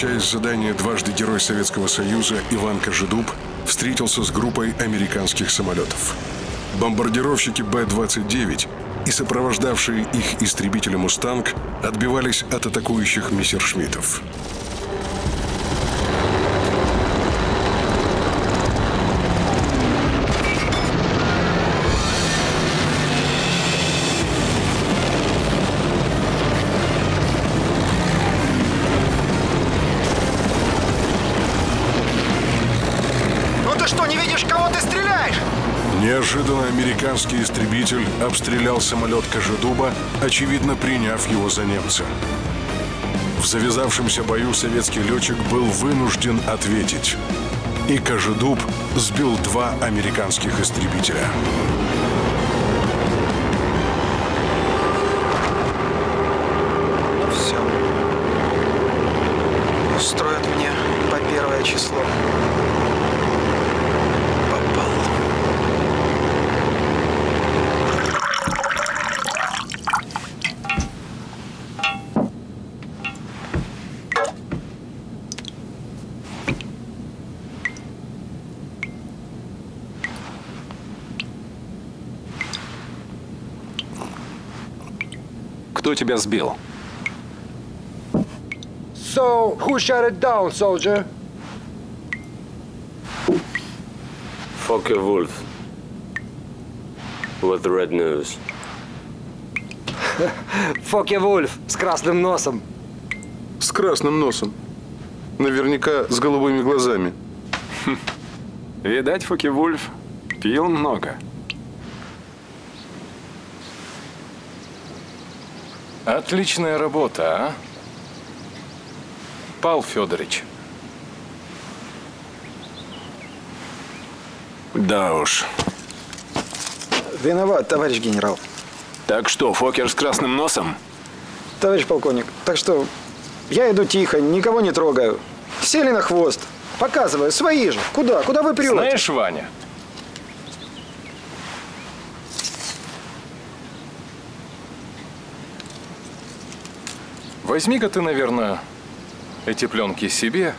Возвращаясь с задания дважды Герой Советского Союза Иван Кожедуб встретился с группой американских самолетов. Бомбардировщики Б-29 и сопровождавшие их истребители «Мустанг» отбивались от атакующих мессершмиттов. Американский истребитель обстрелял самолет Кожедуба, очевидно приняв его за немца. В завязавшемся бою советский летчик был вынужден ответить. И Кожедуб сбил два американских истребителя. Ну все. Устроят мне по первое число. Попал. Кто тебя сбил? So, who shut it down, soldier? Fokker Wolf. With red nose. Фоке Вульф с красным носом. С красным носом. Наверняка с голубыми глазами. Видать, Фоки-Вульф пил много. Отличная работа, а? Пал Федорович. Да уж. Виноват, товарищ генерал. Так что, Фокер с красным носом? Товарищ полковник, так что я иду тихо, никого не трогаю. Сели на хвост. Показываю, свои же. Куда? Куда вы прете? Знаешь, Ваня, возьми-ка ты, наверное, эти пленки себе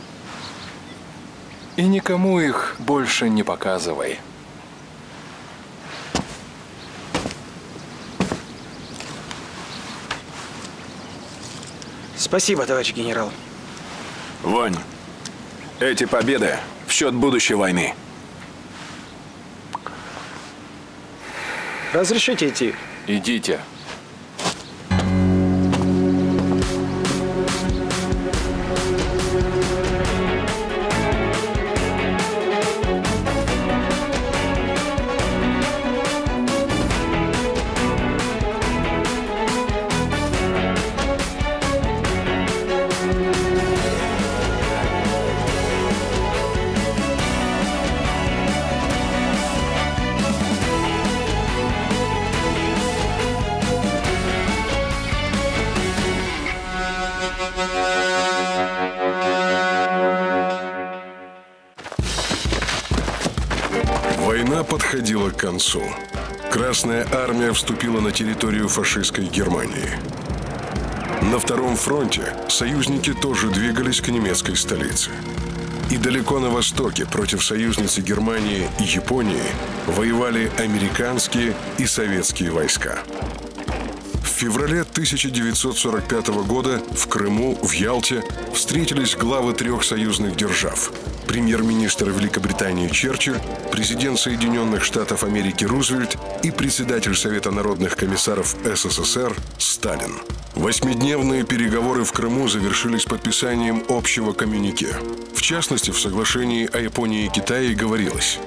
и никому их больше не показывай. Спасибо, товарищ генерал. Вань, эти победы в счет будущей войны. Разрешите идти? Идите. Концу. Красная армия вступила на территорию фашистской Германии. На Втором фронте союзники тоже двигались к немецкой столице. И далеко на востоке против союзницы Германии и Японии воевали американские и советские войска. В феврале 1945 года в Крыму, в Ялте встретились главы трех союзных держав. Премьер-министр Великобритании Черчилль, президент Соединенных Штатов Америки Рузвельт и председатель Совета народных комиссаров СССР Сталин. Восьмидневные переговоры в Крыму завершились подписанием общего коммюнике. В частности, в соглашении о Японии и Китае говорилось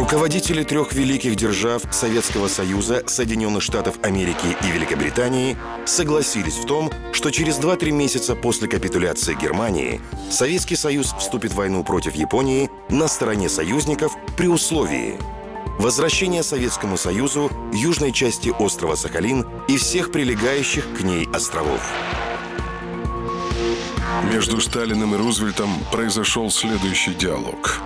Руководители трех великих держав Советского Союза, Соединенных Штатов Америки и Великобритании согласились в том, что через 2-3 месяца после капитуляции Германии Советский Союз вступит в войну против Японии на стороне союзников при условии возвращения Советскому Союзу южной части острова Сахалин и всех прилегающих к ней островов. Между Сталиным и Рузвельтом произошел следующий диалог.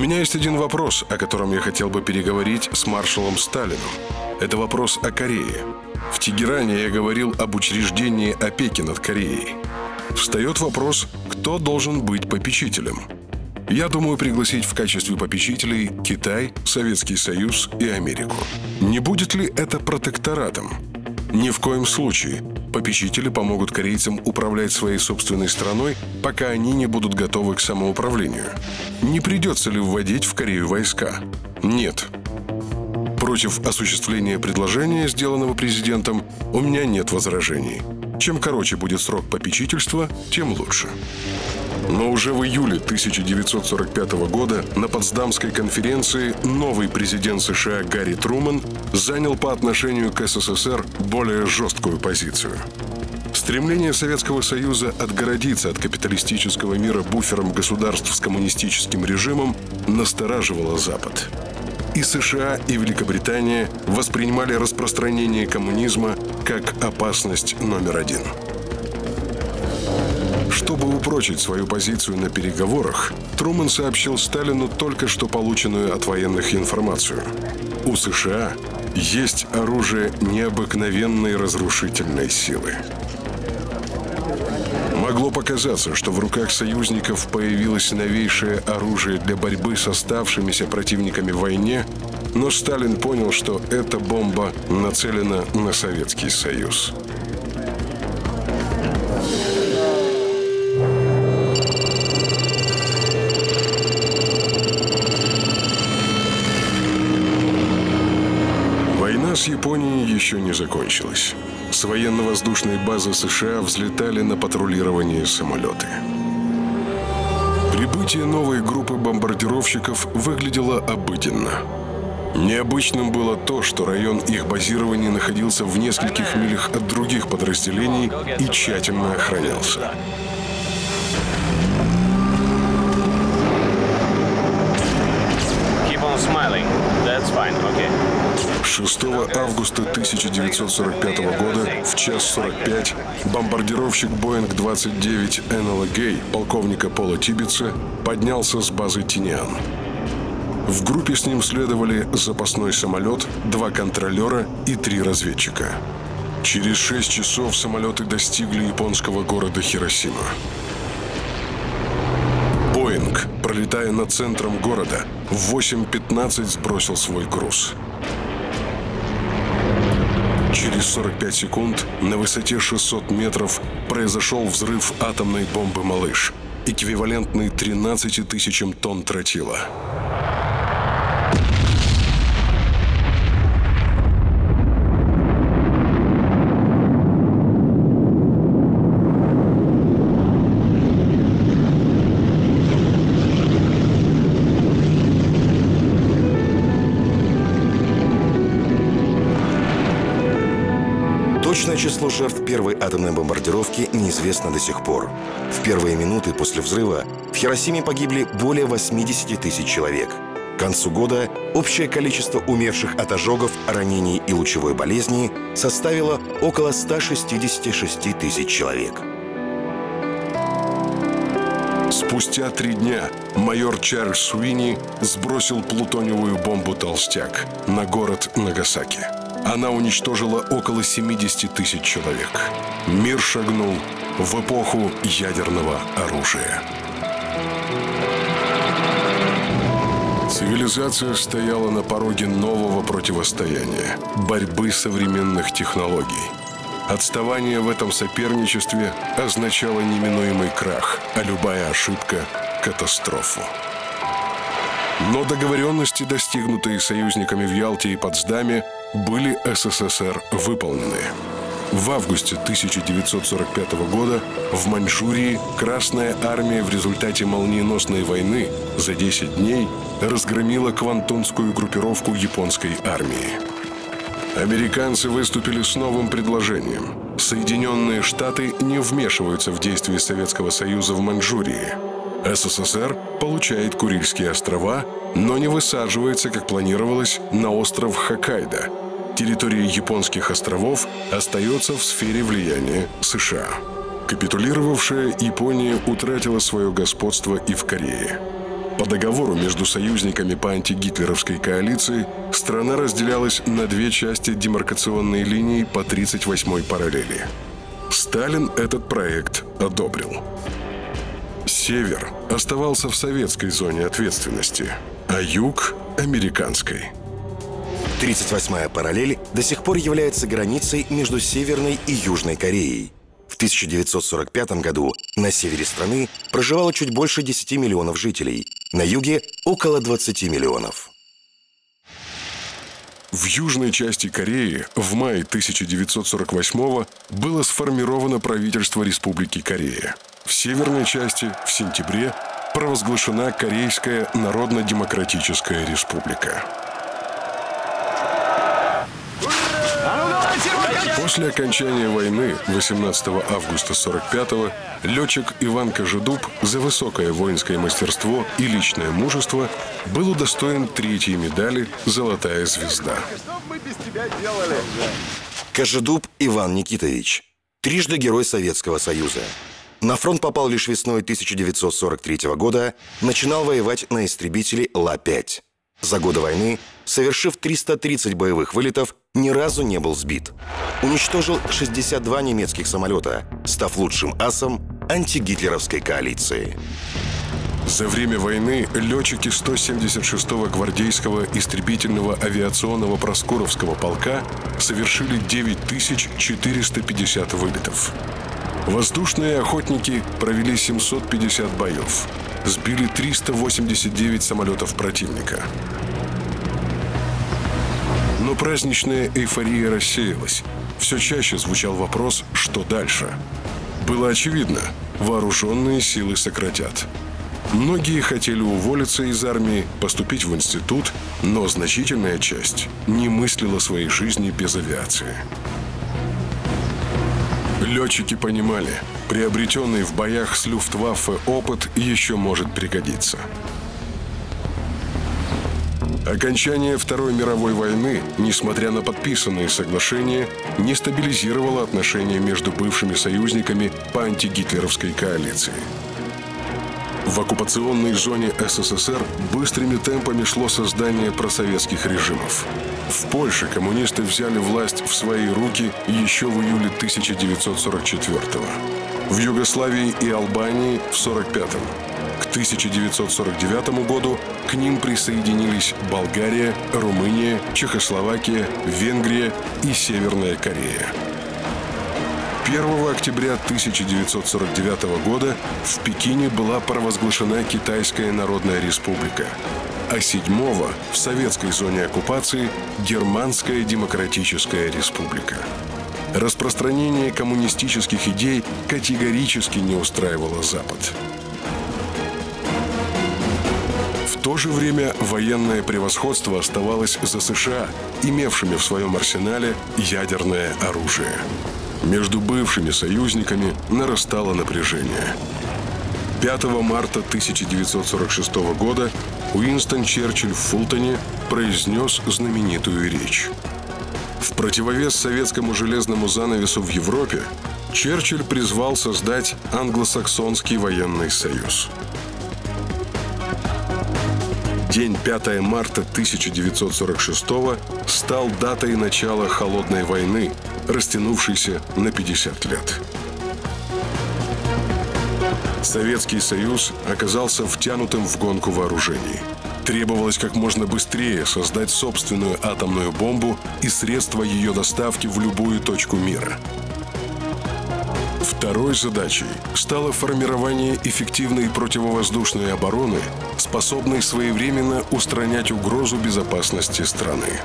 Меня есть один вопрос, о котором я хотел бы переговорить с маршалом Сталиным. Это вопрос о Корее. В Тегеране я говорил об учреждении опеки над Кореей. Встает вопрос, кто должен быть попечителем. Я думаю пригласить в качестве попечителей Китай, Советский Союз и Америку. Не будет ли это протекторатом? Ни в коем случае. Попечители помогут корейцам управлять своей собственной страной, пока они не будут готовы к самоуправлению. Не придется ли вводить в Корею войска? Нет. Против осуществления предложения, сделанного президентом, у меня нет возражений. Чем короче будет срок попечительства, тем лучше. Но уже в июле 1945 года на Потсдамской конференции новый президент США Гарри Труман занял по отношению к СССР более жесткую позицию. Стремление Советского Союза отгородиться от капиталистического мира буфером государств с коммунистическим режимом настораживало Запад. И США, и Великобритания воспринимали распространение коммунизма как опасность номер один – чтобы упрочить свою позицию на переговорах, Труман сообщил Сталину только что полученную от военных информацию. У США есть оружие необыкновенной разрушительной силы. Могло показаться, что в руках союзников появилось новейшее оружие для борьбы с оставшимися противниками в войне, но Сталин понял, что эта бомба нацелена на Советский Союз. С Японией еще не закончилась. С военно-воздушной базы США взлетали на патрулирование самолеты. Прибытие новой группы бомбардировщиков выглядело обыденно. Необычным было то, что район их базирования находился в нескольких милях от других подразделений и тщательно охранялся. 6 августа 1945 года в час 45 бомбардировщик Боинг-29 Эннела Гей, полковника Пола Тибица, поднялся с базы Тиниан. В группе с ним следовали запасной самолет, два контролера и три разведчика. Через шесть часов самолеты достигли японского города Хиросима. Пролетая над центром города, в 8.15 сбросил свой груз. Через 45 секунд на высоте 600 метров произошел взрыв атомной бомбы «Малыш», эквивалентный 13 тысячам тонн тротила. Число жертв первой атомной бомбардировки неизвестно до сих пор. В первые минуты после взрыва в Хиросиме погибли более 80 тысяч человек. К концу года общее количество умерших от ожогов, ранений и лучевой болезни составило около 166 тысяч человек. Спустя три дня майор Чарльз Суини сбросил плутониевую бомбу «Толстяк» на город Нагасаки. Она уничтожила около 70 тысяч человек. Мир шагнул в эпоху ядерного оружия. Цивилизация стояла на пороге нового противостояния – борьбы современных технологий. Отставание в этом соперничестве означало неминуемый крах, а любая ошибка – катастрофу. Но договоренности, достигнутые союзниками в Ялте и Потсдаме, были СССР выполнены. В августе 1945 года в Маньчжурии Красная Армия в результате молниеносной войны за 10 дней разгромила квантунскую группировку японской армии. Американцы выступили с новым предложением. Соединенные Штаты не вмешиваются в действия Советского Союза в Маньчжурии. СССР получает Курильские острова, но не высаживается, как планировалось, на остров Хоккайдо. Территория японских островов остается в сфере влияния США. Капитулировавшая Япония утратила свое господство и в Корее. По договору между союзниками по антигитлеровской коалиции страна разделялась на две части демаркационной линии по 38-й параллели. Сталин этот проект одобрил. Север оставался в советской зоне ответственности, а юг – американской. 38-я параллель до сих пор является границей между Северной и Южной Кореей. В 1945 году на севере страны проживало чуть больше 10 миллионов жителей, на юге – около 20 миллионов. В южной части Кореи в мае 1948 было сформировано правительство Республики Корея. В северной части в сентябре провозглашена Корейская Народно-Демократическая Республика. После окончания войны 18 августа 45-го летчик Иван Кожедуб за высокое воинское мастерство и личное мужество был удостоен третьей медали «Золотая звезда». Кожедуб Иван Никитович. Трижды Герой Советского Союза. На фронт попал лишь весной 1943 года, начинал воевать на истребителе Ла-5. За годы войны, совершив 330 боевых вылетов, ни разу не был сбит. Уничтожил 62 немецких самолета, став лучшим асом антигитлеровской коалиции. За время войны летчики 176-го гвардейского истребительного авиационного Проскуровского полка совершили 9450 вылетов. Воздушные охотники провели 750 боев. Сбили 389 самолетов противника. Но праздничная эйфория рассеялась. Все чаще звучал вопрос, что дальше. Было очевидно, вооруженные силы сократят. Многие хотели уволиться из армии, поступить в институт, но значительная часть не мыслила своей жизни без авиации. Летчики понимали, приобретенный в боях с Люфтваффе опыт еще может пригодиться. Окончание Второй мировой войны, несмотря на подписанные соглашения, не стабилизировало отношения между бывшими союзниками по антигитлеровской коалиции. В оккупационной зоне СССР быстрыми темпами шло создание просоветских режимов. В Польше коммунисты взяли власть в свои руки еще в июле 1944 -го. В Югославии и Албании в 1945 К 1949 году к ним присоединились Болгария, Румыния, Чехословакия, Венгрия и Северная Корея. 1 октября 1949 года в Пекине была провозглашена Китайская Народная Республика, а 7 в советской зоне оккупации Германская Демократическая Республика. Распространение коммунистических идей категорически не устраивало Запад. В то же время военное превосходство оставалось за США, имевшими в своем арсенале ядерное оружие. Между бывшими союзниками нарастало напряжение. 5 марта 1946 года Уинстон Черчилль в Фултоне произнес знаменитую речь. В противовес советскому железному занавесу в Европе Черчилль призвал создать англосаксонский военный союз. День 5 марта 1946 стал датой начала Холодной войны, растянувшейся на 50 лет. Советский Союз оказался втянутым в гонку вооружений. Требовалось как можно быстрее создать собственную атомную бомбу и средства ее доставки в любую точку мира. Второй задачей стало формирование эффективной противовоздушной обороны, способной своевременно устранять угрозу безопасности страны.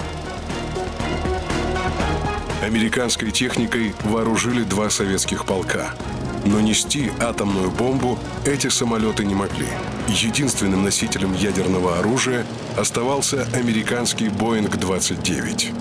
Американской техникой вооружили два советских полка – но нести атомную бомбу эти самолеты не могли. Единственным носителем ядерного оружия оставался американский Боинг-29.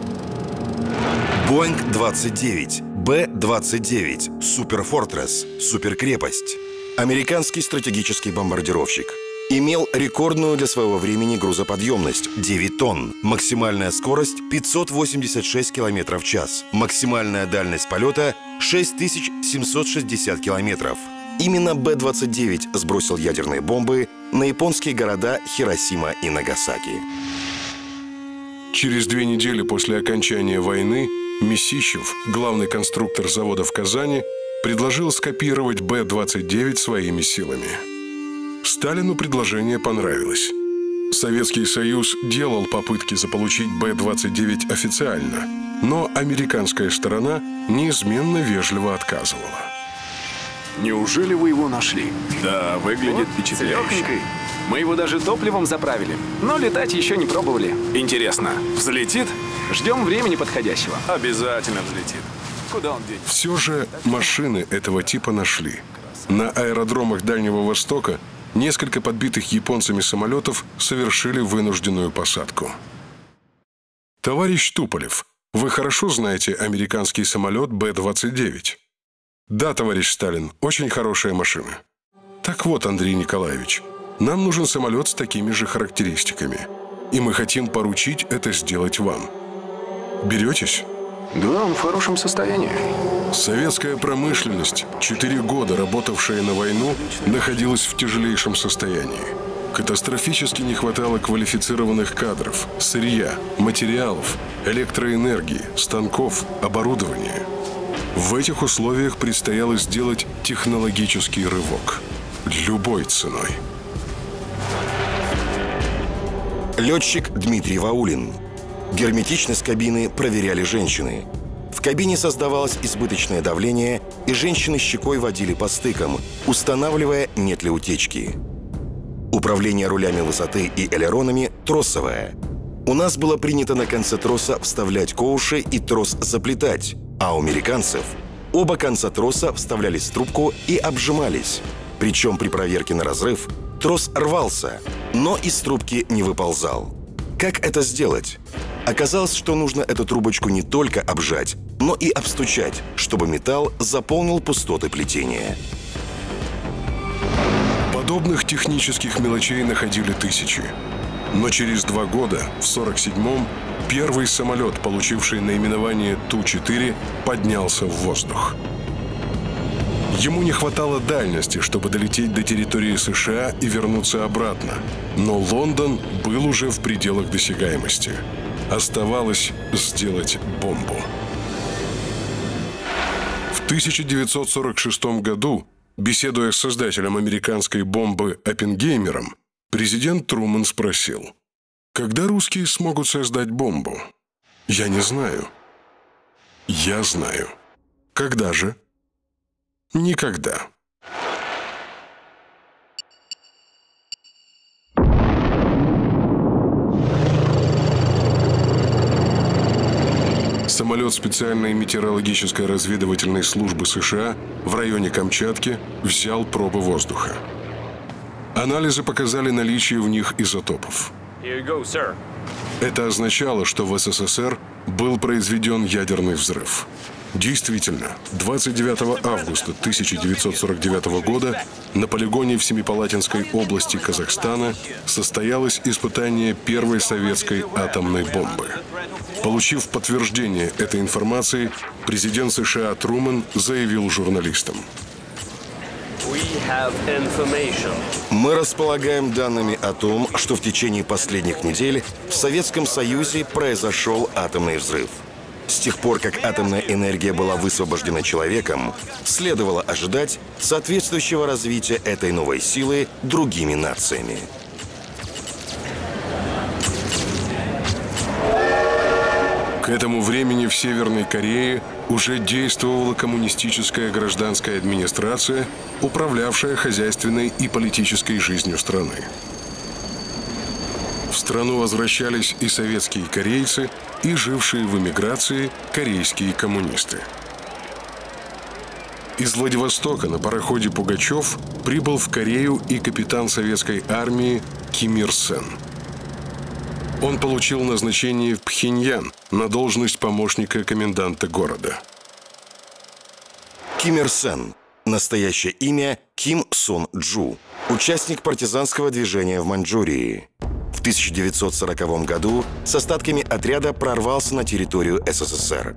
Боинг-29, Б-29, Superfortress, Суперкрепость. Американский стратегический бомбардировщик – Имел рекордную для своего времени грузоподъемность – 9 тонн. Максимальная скорость – 586 км в час. Максимальная дальность полета – 6760 километров. Именно Б-29 сбросил ядерные бомбы на японские города Хиросима и Нагасаки. Через две недели после окончания войны Месищев, главный конструктор завода в Казани, предложил скопировать Б-29 своими силами. Сталину предложение понравилось. Советский Союз делал попытки заполучить Б-29 официально, но американская сторона неизменно вежливо отказывала. Неужели вы его нашли? Да, выглядит впечатляюще. Мы его даже топливом заправили, но летать еще не пробовали. Интересно, взлетит? Ждем времени подходящего. Обязательно взлетит. Куда он денется? Все же машины этого типа нашли. На аэродромах Дальнего Востока несколько подбитых японцами самолетов совершили вынужденную посадку. Товарищ Туполев, вы хорошо знаете американский самолет Б-29? Да, товарищ Сталин, очень хорошая машина. Так вот, Андрей Николаевич, нам нужен самолет с такими же характеристиками. И мы хотим поручить это сделать вам. Беретесь? Да, он в хорошем состоянии. Советская промышленность, четыре года работавшая на войну, находилась в тяжелейшем состоянии. Катастрофически не хватало квалифицированных кадров, сырья, материалов, электроэнергии, станков, оборудования. В этих условиях предстояло сделать технологический рывок. Любой ценой. Летчик Дмитрий Ваулин. Герметичность кабины проверяли женщины. В кабине создавалось избыточное давление, и женщины щекой водили по стыкам, устанавливая, нет ли утечки. Управление рулями высоты и элеронами тросовое. У нас было принято на конце троса вставлять коуши и трос заплетать, а у американцев оба конца троса вставлялись в трубку и обжимались. Причем при проверке на разрыв трос рвался, но из трубки не выползал. Как это сделать? Оказалось, что нужно эту трубочку не только обжать, но и обстучать, чтобы металл заполнил пустоты плетения. Подобных технических мелочей находили тысячи. Но через два года, в 47-м, первый самолет, получивший наименование Ту-4, поднялся в воздух. Ему не хватало дальности, чтобы долететь до территории США и вернуться обратно. Но Лондон был уже в пределах досягаемости. Оставалось сделать бомбу. В 1946 году, беседуя с создателем американской бомбы Оппенгеймером, президент Труман спросил, «Когда русские смогут создать бомбу?» «Я не знаю». «Я знаю». «Когда же?» Никогда. Самолет специальной метеорологической разведывательной службы США в районе Камчатки взял пробы воздуха. Анализы показали наличие в них изотопов. Это означало, что в СССР был произведен ядерный взрыв. Действительно, 29 августа 1949 года на полигоне в Семипалатинской области Казахстана состоялось испытание первой советской атомной бомбы. Получив подтверждение этой информации, президент США Трумэн заявил журналистам. Мы располагаем данными о том, что в течение последних недель в Советском Союзе произошел атомный взрыв – с тех пор, как атомная энергия была высвобождена человеком, следовало ожидать соответствующего развития этой новой силы другими нациями. К этому времени в Северной Корее уже действовала коммунистическая гражданская администрация, управлявшая хозяйственной и политической жизнью страны. Страну возвращались и советские корейцы, и жившие в эмиграции корейские коммунисты. Из Владивостока на пароходе «Пугачев» прибыл в Корею и капитан советской армии Ким Ир Сен. Он получил назначение в Пхеньян на должность помощника коменданта города. Ким Ир Сен. Настоящее имя Ким Сон Джу. Участник партизанского движения в Маньчжурии. В 1940 году с остатками отряда прорвался на территорию СССР.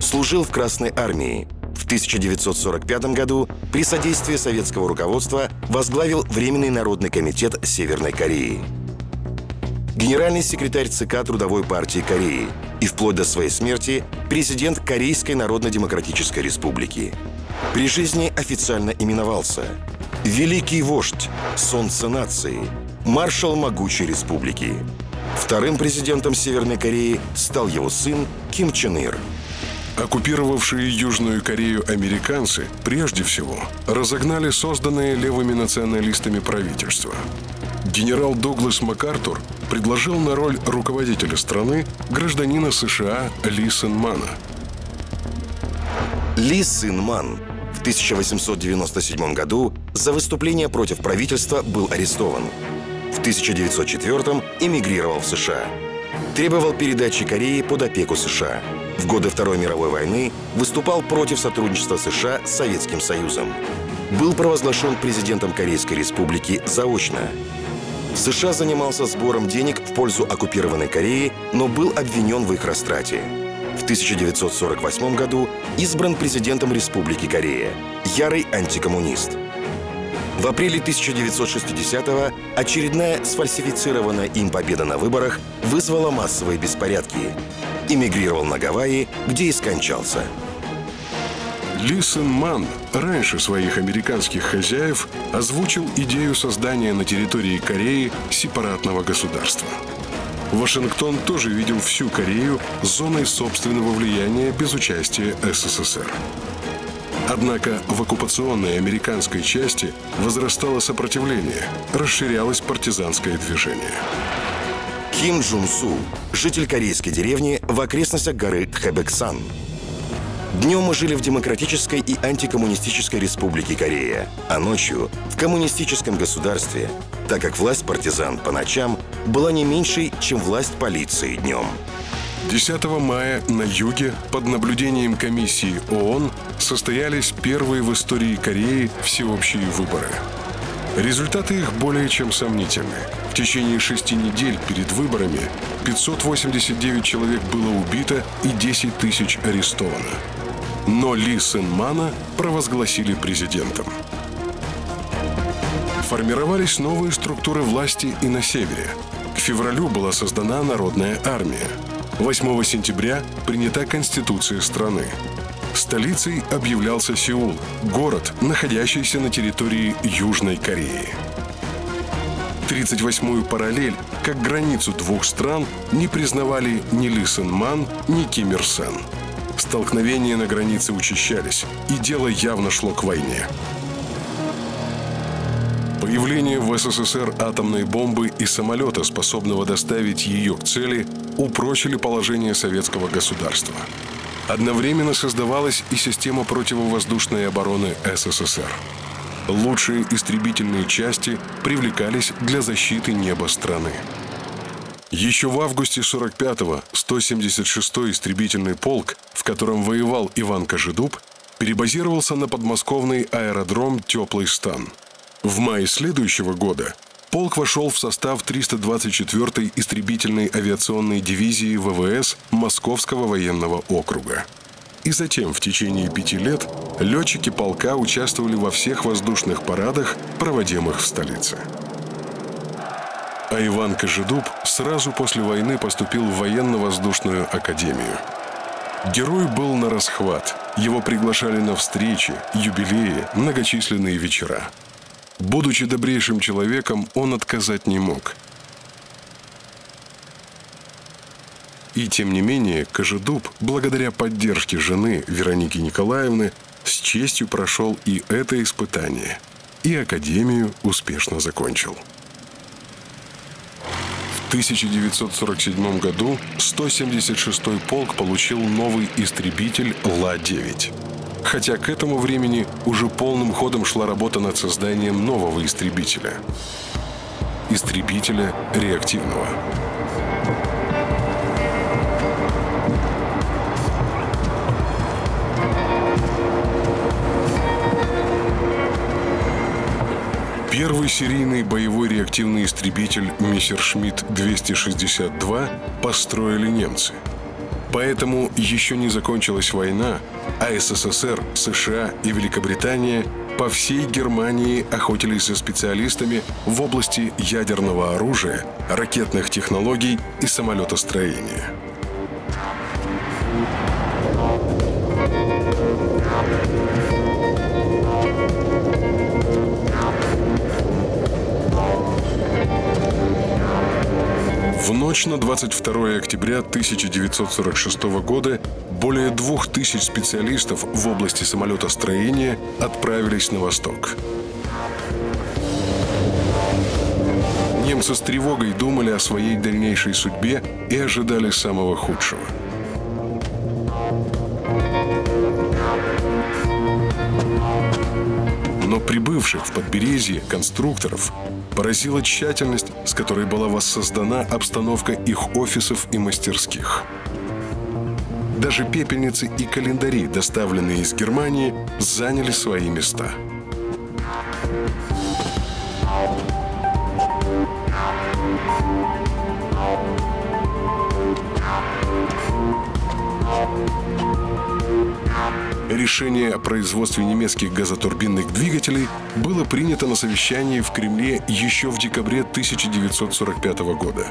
Служил в Красной армии. В 1945 году при содействии советского руководства возглавил Временный народный комитет Северной Кореи. Генеральный секретарь ЦК Трудовой партии Кореи и вплоть до своей смерти президент Корейской Народно-Демократической Республики. При жизни официально именовался «Великий вождь, солнце нации, маршал могучей республики». Вторым президентом Северной Кореи стал его сын Ким Чен Ир. Оккупировавшие Южную Корею американцы прежде всего разогнали созданное левыми националистами правительство. Генерал Дуглас МакАртур предложил на роль руководителя страны гражданина США Ли Сэн Мана. Ли Сын Ман в 1897 году за выступление против правительства был арестован. В 1904 эмигрировал в США. Требовал передачи Кореи под опеку США. В годы Второй мировой войны выступал против сотрудничества США с Советским Союзом. Был провозглашен президентом Корейской Республики заочно. США занимался сбором денег в пользу оккупированной Кореи, но был обвинен в их растрате. В 1948 году избран президентом Республики Корея, ярый антикоммунист. В апреле 1960-го очередная сфальсифицированная им победа на выборах вызвала массовые беспорядки. Эмигрировал на Гавайи, где и скончался. Ли Сэн Ман раньше своих американских хозяев озвучил идею создания на территории Кореи сепаратного государства. Вашингтон тоже видел всю Корею зоной собственного влияния без участия СССР. Однако в оккупационной американской части возрастало сопротивление, расширялось партизанское движение. Ким Джун Су, житель корейской деревни в окрестностях горы Тхэбэксан. Днем мы жили в демократической и антикоммунистической республике Корея, а ночью — в коммунистическом государстве, так как власть партизан по ночам была не меньшей, чем власть полиции днем. 10 мая на юге под наблюдением комиссии ООН состоялись первые в истории Кореи всеобщие выборы. Результаты их более чем сомнительны. В течение шести недель перед выборами 589 человек было убито и 10 тысяч арестовано. Но Ли Сэн Мана провозгласили президентом. Формировались новые структуры власти и на севере. К февралю была создана Народная армия. 8 сентября принята Конституция страны. Столицей объявлялся Сеул, город, находящийся на территории Южной Кореи. 38-ю параллель, как границу двух стран, не признавали ни Ли Сэн Ман, ни Ким Ир Сен. Столкновения на границе учащались, и дело явно шло к войне. Появление в СССР атомной бомбы и самолета, способного доставить ее к цели, упрочили положение советского государства. Одновременно создавалась и система противовоздушной обороны СССР. Лучшие истребительные части привлекались для защиты неба страны. Еще в августе 45-го 176-й истребительный полк, в котором воевал Иван Кожедуб, перебазировался на подмосковный аэродром «Теплый стан». В мае следующего года полк вошел в состав 324-й истребительной авиационной дивизии ВВС Московского военного округа. И затем в течение пяти лет летчики полка участвовали во всех воздушных парадах, проводимых в столице. А Иван Кожедуб сразу после войны поступил в военно-воздушную академию. Герой был на расхват. Его приглашали на встречи, юбилеи, многочисленные вечера. Будучи добрейшим человеком, он отказать не мог. И тем не менее, Кожедуб, благодаря поддержке жены Вероники Николаевны, с честью прошел и это испытание. И академию успешно закончил. В 1947 году 176-й полк получил новый истребитель Ла-9 хотя к этому времени уже полным ходом шла работа над созданием нового истребителя. Истребителя реактивного. Первый серийный боевой реактивный истребитель Мессершмитт 262 построили немцы – Поэтому еще не закончилась война, а СССР, США и Великобритания по всей Германии охотились за специалистами в области ядерного оружия, ракетных технологий и самолетостроения. В ночь на 22 октября 1946 года более двух тысяч специалистов в области самолетостроения отправились на восток. Немцы с тревогой думали о своей дальнейшей судьбе и ожидали самого худшего. Но прибывших в подберезье конструкторов поразила тщательность, с которой была воссоздана обстановка их офисов и мастерских. Даже пепельницы и календари, доставленные из Германии, заняли свои места. Решение о производстве немецких газотурбинных двигателей было принято на совещании в Кремле еще в декабре 1945 года.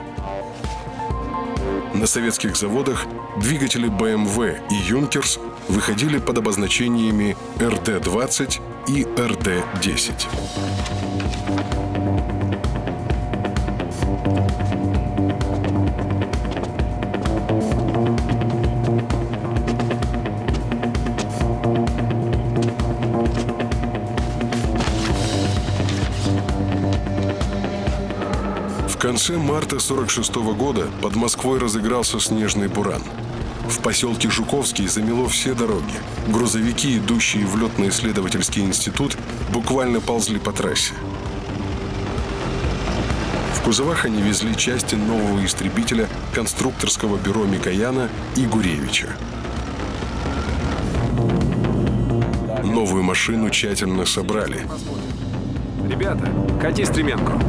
На советских заводах двигатели BMW и Юнкерс выходили под обозначениями РД-20 и РД-10. Конце марта 46 года под Москвой разыгрался снежный буран. В поселке Жуковский замело все дороги. Грузовики, идущие в летно-исследовательский институт, буквально ползли по трассе. В кузовах они везли части нового истребителя конструкторского бюро Микояна и Гуревича. Новую машину тщательно собрали. Ребята, кати стременку.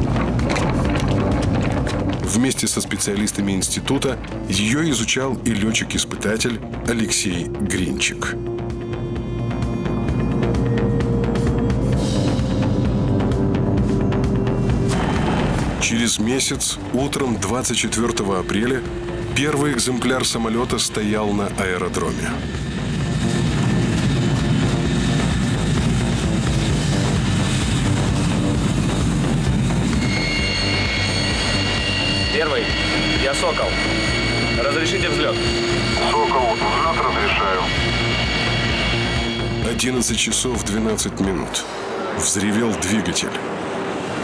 Вместе со специалистами института ее изучал и летчик-испытатель Алексей Гринчик. Через месяц, утром 24 апреля, первый экземпляр самолета стоял на аэродроме. Первый. Я Сокол. Разрешите взлет? Сокол, взлет разрешаю. 11 часов 12 минут. Взревел двигатель.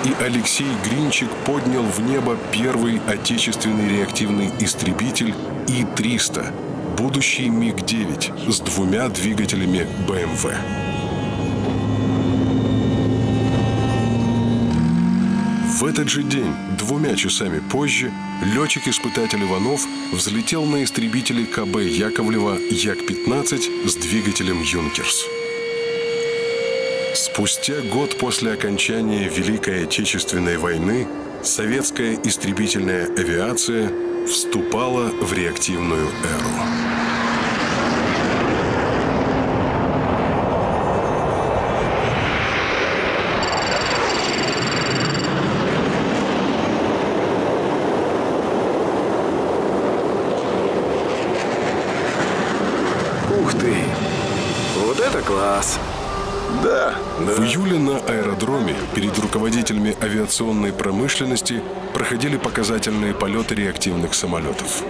И Алексей Гринчик поднял в небо первый отечественный реактивный истребитель И-300, будущий МиГ-9 с двумя двигателями БМВ. В этот же день, двумя часами позже, летчик-испытатель Иванов взлетел на истребителе КБ Яковлева Як-15 с двигателем «Юнкерс». Спустя год после окончания Великой Отечественной войны советская истребительная авиация вступала в реактивную эру. Ух ты! Вот это класс! Июле на аэродроме перед руководителями авиационной промышленности проходили показательные полеты реактивных самолетов.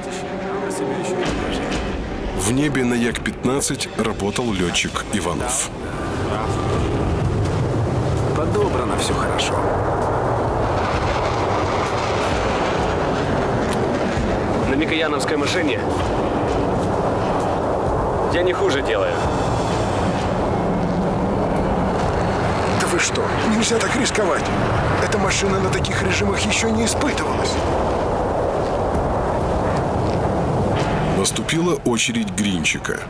В небе на Як-15 работал летчик Иванов. Подобрано все хорошо. На Микояновской машине я не хуже делаю. Что? Нельзя так рисковать. Эта машина на таких режимах еще не испытывалась. Наступила очередь Гринчика.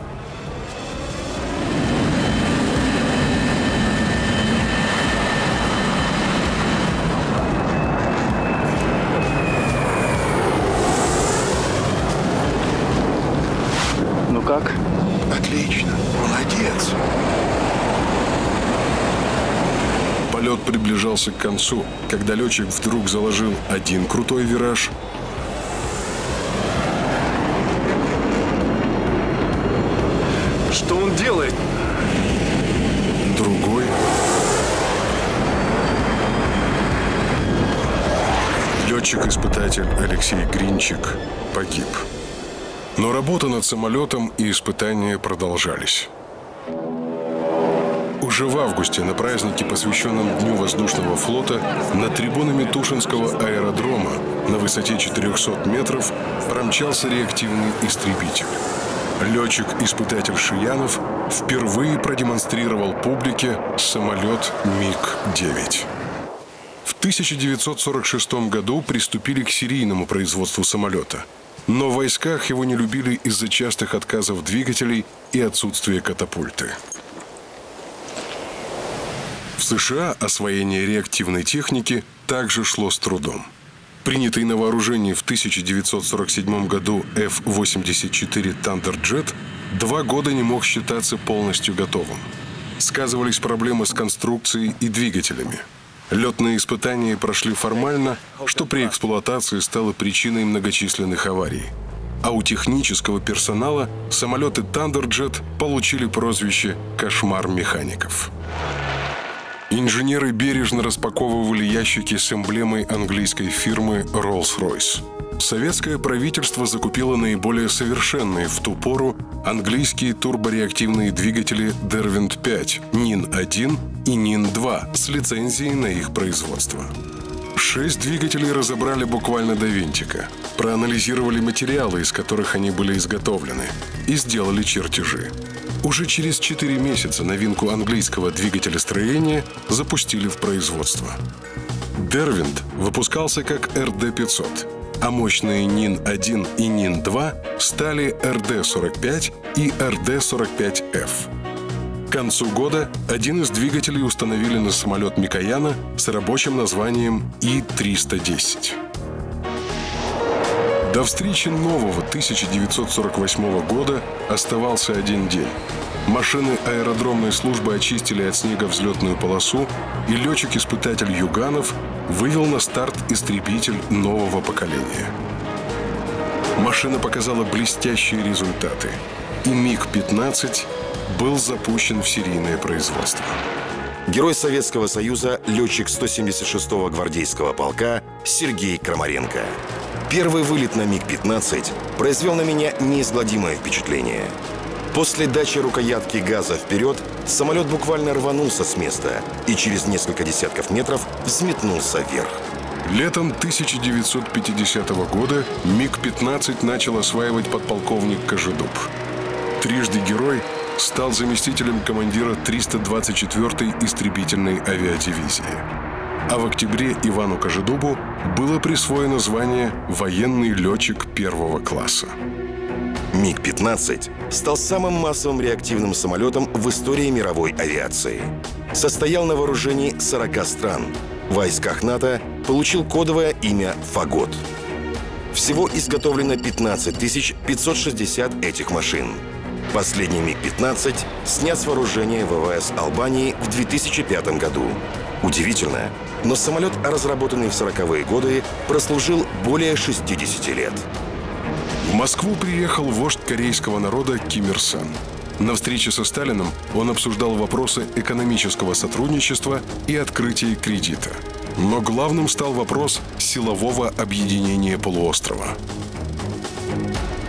Полет приближался к концу, когда летчик вдруг заложил один крутой вираж, Что он делает? другой. Летчик-испытатель Алексей Гринчик погиб. Но работа над самолетом и испытания продолжались. Уже в августе на празднике, посвященном Дню воздушного флота, над трибунами Тушинского аэродрома на высоте 400 метров промчался реактивный истребитель. Летчик-испытатель Шиянов впервые продемонстрировал публике самолет МиГ-9. В 1946 году приступили к серийному производству самолета. Но в войсках его не любили из-за частых отказов двигателей и отсутствия катапульты. В США освоение реактивной техники также шло с трудом. Принятый на вооружение в 1947 году F-84 Thunderjet два года не мог считаться полностью готовым. Сказывались проблемы с конструкцией и двигателями. Летные испытания прошли формально, что при эксплуатации стало причиной многочисленных аварий. А у технического персонала самолеты Thunderjet получили прозвище «Кошмар механиков». Инженеры бережно распаковывали ящики с эмблемой английской фирмы Rolls-Royce. Советское правительство закупило наиболее совершенные в ту пору английские турбореактивные двигатели Derwent-5, NIN-1 и NIN-2 с лицензией на их производство. Шесть двигателей разобрали буквально до винтика, проанализировали материалы, из которых они были изготовлены, и сделали чертежи. Уже через 4 месяца новинку английского двигателестроения запустили в производство. Дервинт выпускался как RD-500, а мощные НИН-1 и НИН-2 стали RD-45 и RD-45F. К концу года один из двигателей установили на самолет Микояна с рабочим названием И-310. До встречи нового 1948 года оставался один день. Машины аэродромной службы очистили от снега взлетную полосу, и летчик-испытатель Юганов вывел на старт истребитель нового поколения. Машина показала блестящие результаты, и МиГ-15 был запущен в серийное производство. Герой Советского Союза, летчик 176-го гвардейского полка Сергей Крамаренко. Первый вылет на МиГ-15 произвел на меня неизгладимое впечатление. После дачи рукоятки газа вперед самолет буквально рванулся с места и через несколько десятков метров взметнулся вверх. Летом 1950 года МиГ-15 начал осваивать подполковник Кожедуб. Трижды герой стал заместителем командира 324-й истребительной авиадивизии. А в октябре Ивану Кожедубу было присвоено звание «Военный летчик первого класса». МиГ-15 стал самым массовым реактивным самолетом в истории мировой авиации. Состоял на вооружении 40 стран. В войсках НАТО получил кодовое имя «Фагот». Всего изготовлено 15 560 этих машин. Последний МиГ-15 снят с вооружения ВВС Албании в 2005 году. Удивительно, но самолет, разработанный в 40-е годы, прослужил более 60 лет. В Москву приехал вождь корейского народа Ким Ир Сен. На встрече со Сталиным он обсуждал вопросы экономического сотрудничества и открытия кредита. Но главным стал вопрос силового объединения полуострова.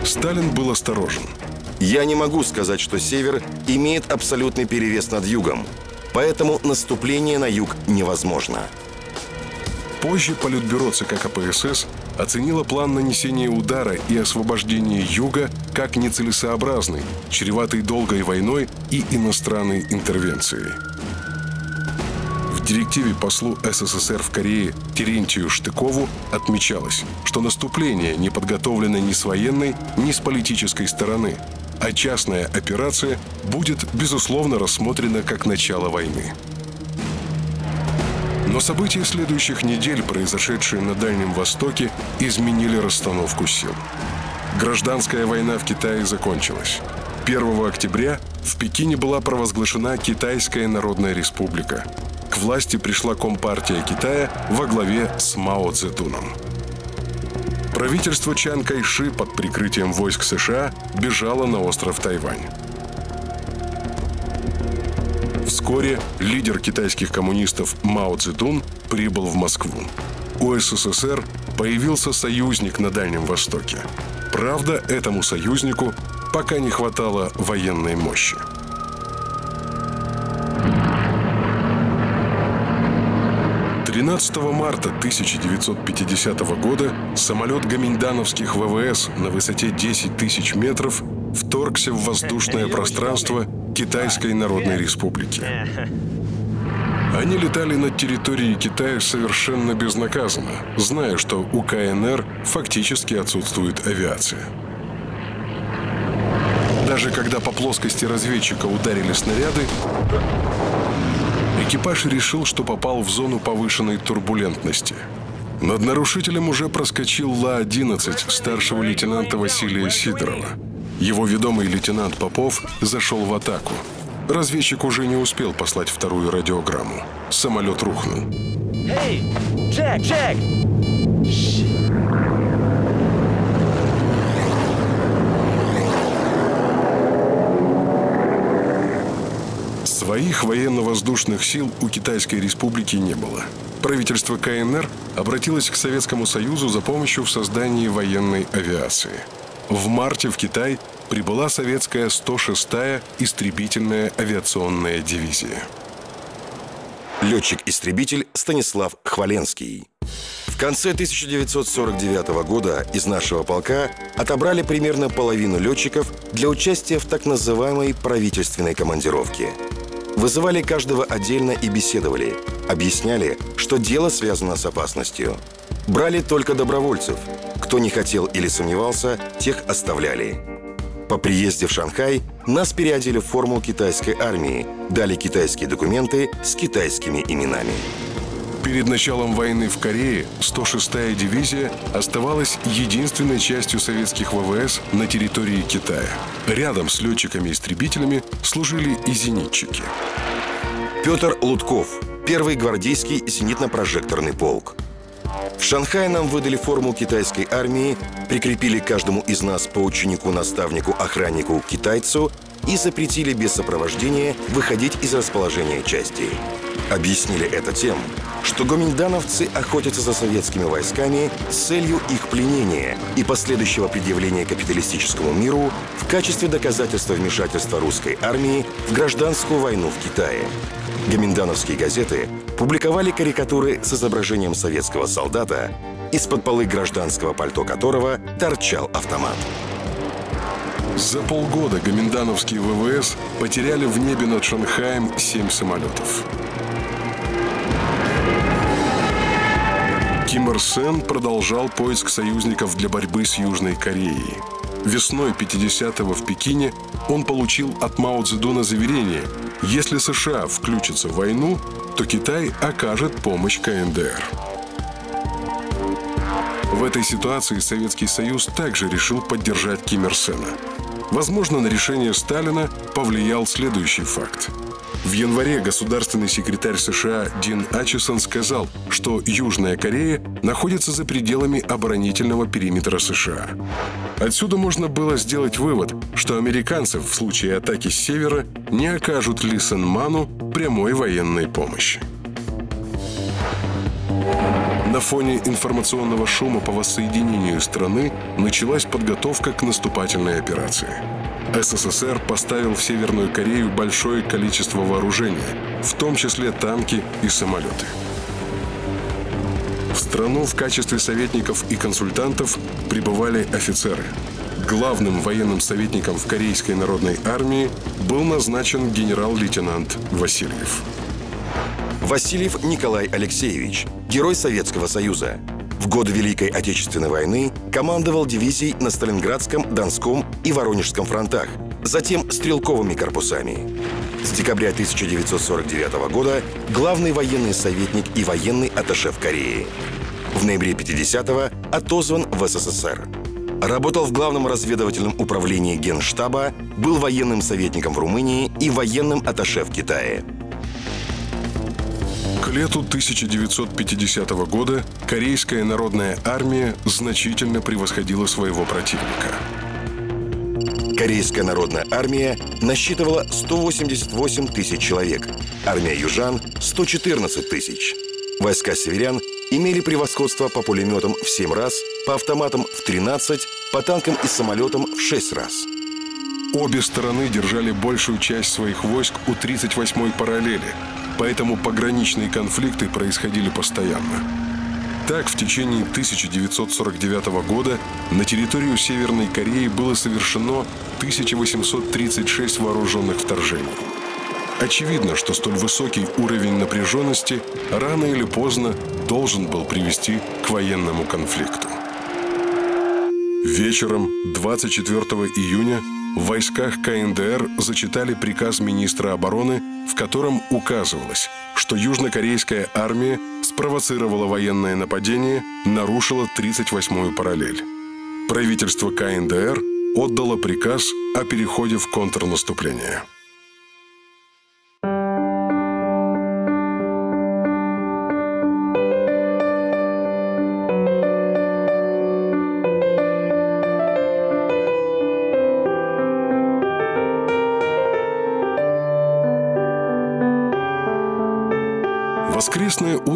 Сталин был осторожен. Я не могу сказать, что Север имеет абсолютный перевес над Югом, поэтому наступление на Юг невозможно. Позже Политбюро ЦК КПСС оценило план нанесения удара и освобождения Юга как нецелесообразный, чреватый долгой войной и иностранной интервенцией. В директиве послу СССР в Корее Терентию Штыкову отмечалось, что наступление не подготовлено ни с военной, ни с политической стороны, а частная операция будет, безусловно, рассмотрена как начало войны. Но события следующих недель, произошедшие на Дальнем Востоке, изменили расстановку сил. Гражданская война в Китае закончилась. 1 октября в Пекине была провозглашена Китайская Народная Республика. К власти пришла Компартия Китая во главе с Мао Цзэдуном. Правительство Чан Кайши под прикрытием войск США бежало на остров Тайвань. Вскоре лидер китайских коммунистов Мао Цзэдун прибыл в Москву. У СССР появился союзник на Дальнем Востоке. Правда, этому союзнику пока не хватало военной мощи. Тринадцатого марта 1950 года самолет гаминдановских ВВС на высоте 10 тысяч метров вторгся в воздушное пространство Китайской Народной Республики. Они летали над территорией Китая совершенно безнаказанно, зная, что у КНР фактически отсутствует авиация. Даже когда по плоскости разведчика ударили снаряды, экипаж решил, что попал в зону повышенной турбулентности. Над нарушителем уже проскочил Ла-11 старшего лейтенанта Василия Сидорова. Его ведомый лейтенант Попов зашел в атаку. Разведчик уже не успел послать вторую радиограмму. Самолет рухнул. Эй, Джек, Джек! Своих военно-воздушных сил у Китайской республики не было. Правительство КНР обратилось к Советскому Союзу за помощью в создании военной авиации. В марте в Китай прибыла советская 106-я истребительная авиационная дивизия. Летчик-истребитель Станислав Хваленский. В конце 1949 года из нашего полка отобрали примерно половину летчиков для участия в так называемой правительственной командировке. Вызывали каждого отдельно и беседовали. Объясняли, что дело связано с опасностью. Брали только добровольцев. Кто не хотел или сомневался, тех оставляли. По приезде в Шанхай нас переодели в форму китайской армии, дали китайские документы с китайскими именами. Перед началом войны в Корее 106-я дивизия оставалась единственной частью советских ВВС на территории Китая. Рядом с летчиками-истребителями служили и зенитчики. Петр Лутков, первый гвардейский зенитно-прожекторный полк. В Шанхае нам выдали форму китайской армии, прикрепили каждому из нас по ученику, наставнику, охраннику, китайцу и запретили без сопровождения выходить из расположения части. Объяснили это тем, что гоминдановцы охотятся за советскими войсками с целью их пленения и последующего предъявления капиталистическому миру в качестве доказательства вмешательства русской армии в гражданскую войну в Китае. Гоминдановские газеты публиковали карикатуры с изображением советского солдата, из-под полы гражданского пальто которого торчал автомат. За полгода гоминдановские ВВС потеряли в небе над Шанхаем семь самолетов. Ким Ир Сен продолжал поиск союзников для борьбы с Южной Кореей. Весной 50-го в Пекине он получил от Мао Цзэдуна заверение, если США включатся в войну, то Китай окажет помощь КНДР. В этой ситуации Советский Союз также решил поддержать Ким Ир Сена. Возможно, на решение Сталина повлиял следующий факт. В январе государственный секретарь США Дин Ачесон сказал, что Южная Корея находится за пределами оборонительного периметра США. Отсюда можно было сделать вывод, что американцев в случае атаки с севера не окажут Ли Сен Ману прямой военной помощи. На фоне информационного шума по воссоединению страны началась подготовка к наступательной операции. СССР поставил в Северную Корею большое количество вооружения, в том числе танки и самолеты. В страну в качестве советников и консультантов прибывали офицеры. Главным военным советником в Корейской народной армии был назначен генерал-лейтенант Васильев. Васильев Николай Алексеевич, герой Советского Союза. В годы Великой Отечественной войны командовал дивизией на Сталинградском, Донском и Воронежском фронтах, затем стрелковыми корпусами. С декабря 1949 года главный военный советник и военный атташе в Корее. В ноябре 50-го отозван в СССР. Работал в Главном разведывательном управлении Генштаба, был военным советником в Румынии и военным атташе в Китае. К лету 1950 года Корейская народная армия значительно превосходила своего противника. Корейская народная армия насчитывала 188 тысяч человек, армия южан – 114 тысяч. Войска северян имели превосходство по пулеметам в 7 раз, по автоматам в 13, по танкам и самолетам в 6 раз. Обе стороны держали большую часть своих войск у 38-й параллели, поэтому пограничные конфликты происходили постоянно. Так, в течение 1949 года на территорию Северной Кореи было совершено 1836 вооруженных вторжений. Очевидно, что столь высокий уровень напряженности рано или поздно должен был привести к военному конфликту. Вечером 24 июня в войсках КНДР зачитали приказ министра обороны, в котором указывалось, что южнокорейская армия спровоцировала военное нападение, нарушила 38-ю параллель. Правительство КНДР отдало приказ о переходе в контрнаступление.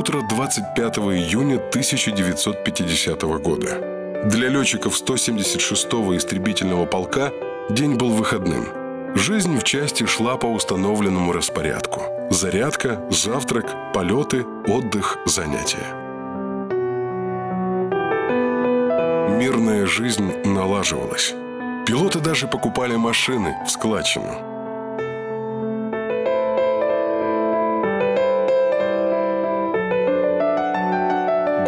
Утро 25 июня 1950 года. Для летчиков 176-го истребительного полка день был выходным. Жизнь в части шла по установленному распорядку. Зарядка, завтрак, полеты, отдых, занятия. Мирная жизнь налаживалась. Пилоты даже покупали машины в складчину –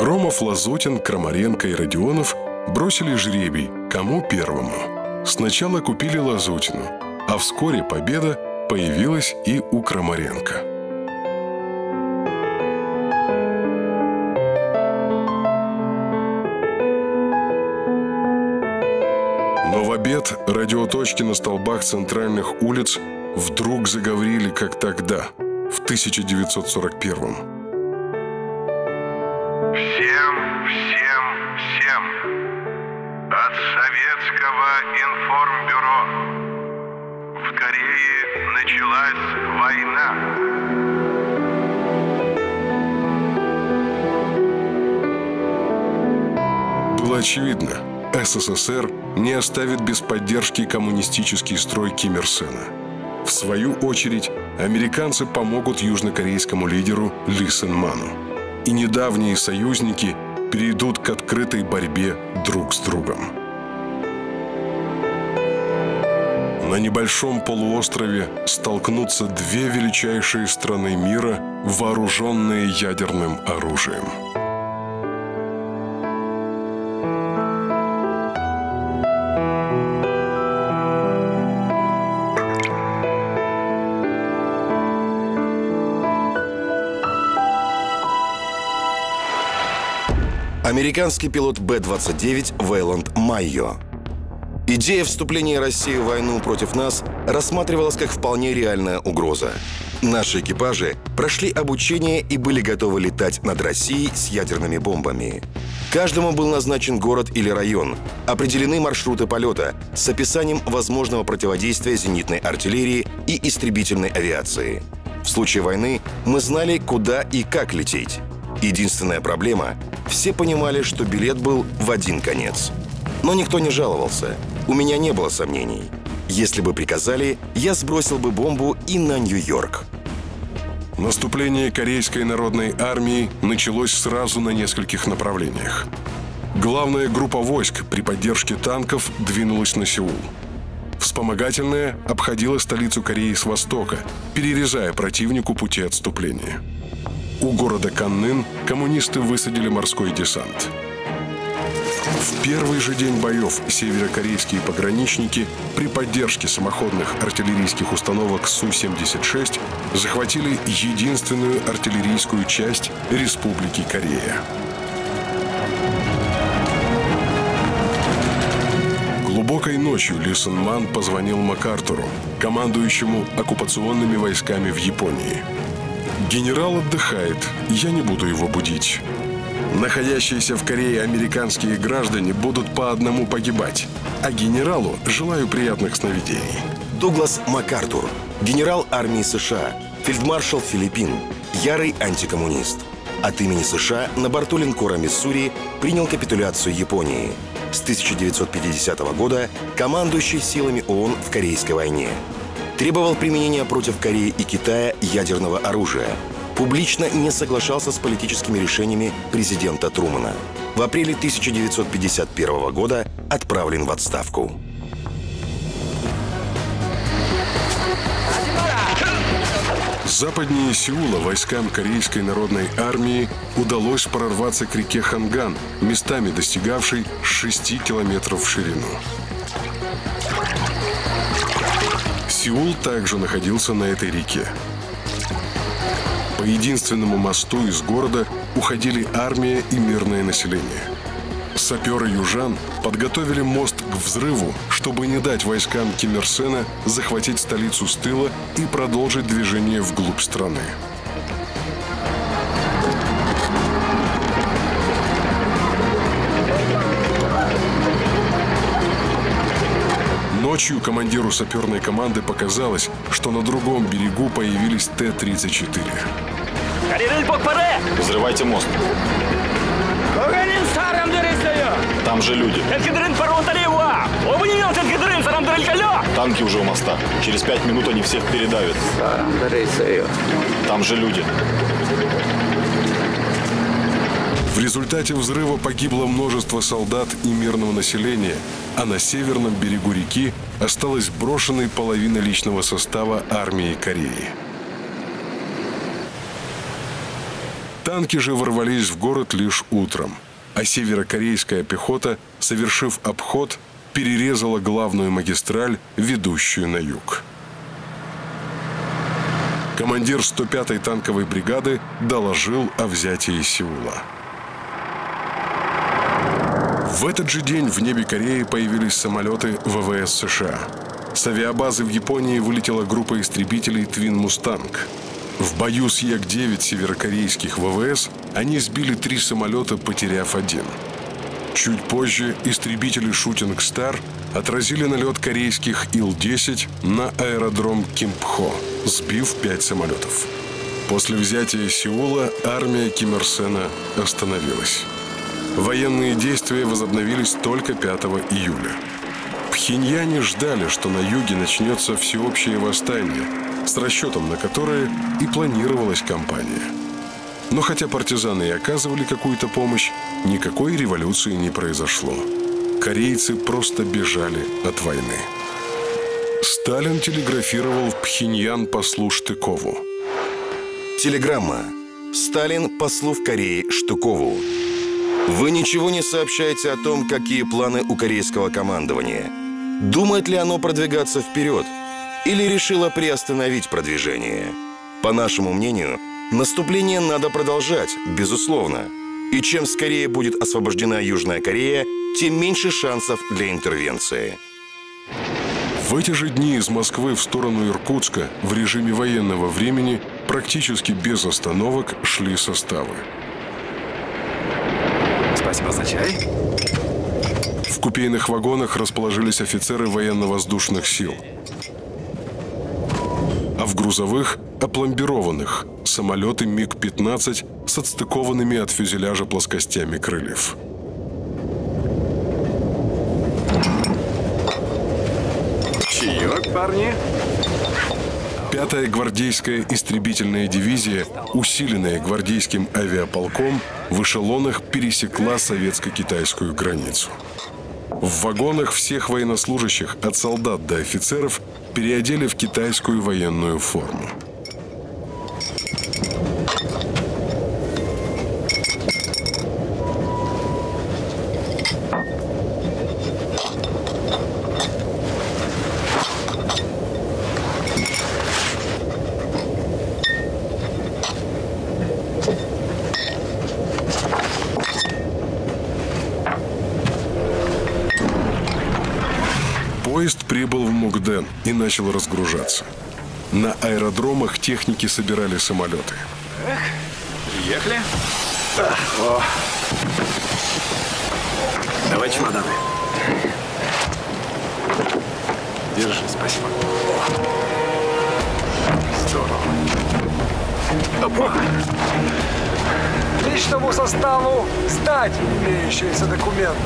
Громов, Лазутин, Крамаренко и Родионов бросили жребий, кому первому. Сначала купили Лазутину, а вскоре победа появилась и у Крамаренко. Но в обед радиоточки на столбах центральных улиц вдруг заговорили, как тогда, в 1941 -м. Началась война. Было очевидно, СССР не оставит без поддержки коммунистический строй Ким Ир Сена. В свою очередь, американцы помогут южнокорейскому лидеру Ли Сен Ману и недавние союзники перейдут к открытой борьбе друг с другом. На небольшом полуострове столкнутся две величайшие страны мира, вооруженные ядерным оружием – Американский пилот Б-29 Вейланд Майо. Идея вступления России в войну против нас рассматривалась как вполне реальная угроза. Наши экипажи прошли обучение и были готовы летать над Россией с ядерными бомбами. Каждому был назначен город или район, определены маршруты полета с описанием возможного противодействия зенитной артиллерии и истребительной авиации. В случае войны мы знали, куда и как лететь. Единственная проблема – все понимали, что билет был в один конец. Но никто не жаловался. У меня не было сомнений. Если бы приказали, я сбросил бы бомбу и на Нью-Йорк. Наступление Корейской народной армии началось сразу на нескольких направлениях. Главная группа войск при поддержке танков двинулась на Сеул. Вспомогательная обходила столицу Кореи с востока, перерезая противнику пути отступления. У города Каннын коммунисты высадили морской десант. В первый же день боев северокорейские пограничники при поддержке самоходных артиллерийских установок Су-76 захватили единственную артиллерийскую часть Республики Корея. Глубокой ночью Лисон Ман позвонил МакАртуру, командующему оккупационными войсками в Японии. «Генерал отдыхает, я не буду его будить. Находящиеся в Корее американские граждане будут по одному погибать, а генералу желаю приятных сновидений». Дуглас МакАртур, генерал армии США, фельдмаршал Филиппин, ярый антикоммунист. От имени США на борту линкора «Миссури» принял капитуляцию Японии. С 1950 года командующий силами ООН в Корейской войне. Требовал применения против Кореи и Китая ядерного оружия. Публично не соглашался с политическими решениями президента Трумана. В апреле 1951 года отправлен в отставку. Западнее Сеула войскам Корейской народной армии удалось прорваться к реке Ханган, местами достигавшей 6 километров в ширину. Сеул также находился на этой реке. По единственному мосту из города уходили армия и мирное население. Саперы южан подготовили мост к взрыву, чтобы не дать войскам Ким Ир Сена захватить столицу с тыла и продолжить движение вглубь страны. Ночью командиру саперной команды показалось, что на другом берегу появились Т-34. Взрывайте мост. Там же люди. Танки уже у моста. Через пять минут они всех передавят. Там же люди. В результате взрыва погибло множество солдат и мирного населения, а на северном берегу реки осталась брошенной половина личного состава армии Кореи. Танки же ворвались в город лишь утром, а северокорейская пехота, совершив обход, перерезала главную магистраль, ведущую на юг. Командир 105-й танковой бригады доложил о взятии Сеула. В этот же день в небе Кореи появились самолеты ВВС США. С авиабазы в Японии вылетела группа истребителей «Твин Мустанг». В бою с Як-9 северокорейских ВВС они сбили три самолета, потеряв один. Чуть позже истребители «Шутинг Стар» отразили налет корейских Ил-10 на аэродром Кимпхо, сбив пять самолетов. После взятия Сеула армия Ким Ир Сена остановилась. Военные действия возобновились только 5 июля. Пхеньяне ждали, что на юге начнется всеобщее восстание, с расчетом на которое и планировалась кампания. Но хотя партизаны и оказывали какую-то помощь, никакой революции не произошло. Корейцы просто бежали от войны. Сталин телеграфировал в Пхеньян послу Штыкову. Телеграмма. Сталин послу в Корее Штыкову. Вы ничего не сообщаете о том, какие планы у корейского командования. Думает ли оно продвигаться вперед? Или решило приостановить продвижение? По нашему мнению, наступление надо продолжать, безусловно. И чем скорее будет освобождена Южная Корея, тем меньше шансов для интервенции. В эти же дни из Москвы в сторону Иркутска в режиме военного времени практически без остановок шли составы. Спасибо за чай. В купейных вагонах расположились офицеры военно-воздушных сил. А в грузовых – опломбированных – самолеты МиГ-15 с отстыкованными от фюзеляжа плоскостями крыльев. Чаек, парни. Пятая гвардейская истребительная дивизия, усиленная гвардейским авиаполком, в эшелонах пересекла советско-китайскую границу. В вагонах всех военнослужащих, от солдат до офицеров, переодели в китайскую военную форму. Начал разгружаться. На аэродромах техники собирали самолеты. Эх, приехали. О. Давай чемоданы. Держи, спасибо. Здорово. Опа. Личному составу сдать имеющиеся документы.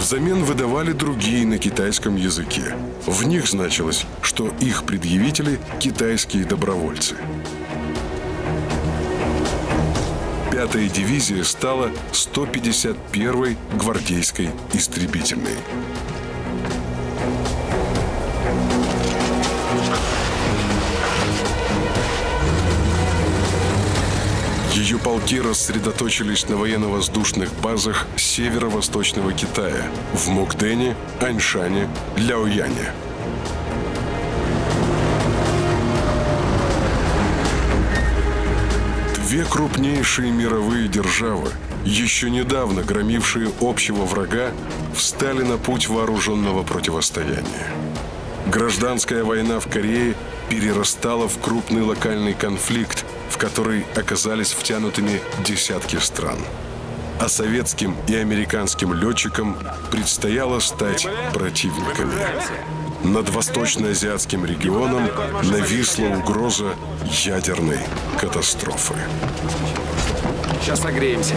Взамен выдавали другие на китайском языке. В них значилось, что их предъявители – китайские добровольцы. Пятая дивизия стала 151-й гвардейской истребительной. Ее полки рассредоточились на военно-воздушных базах северо-восточного Китая в Мукдене, Аньшане, Ляояне. Две крупнейшие мировые державы, еще недавно громившие общего врага, встали на путь вооруженного противостояния. Гражданская война в Корее перерастала в крупный локальный конфликт, в который оказались втянутыми десятки стран. А советским и американским летчикам предстояло стать противниками. Над восточноазиатским регионом нависла угроза ядерной катастрофы. Сейчас согреемся.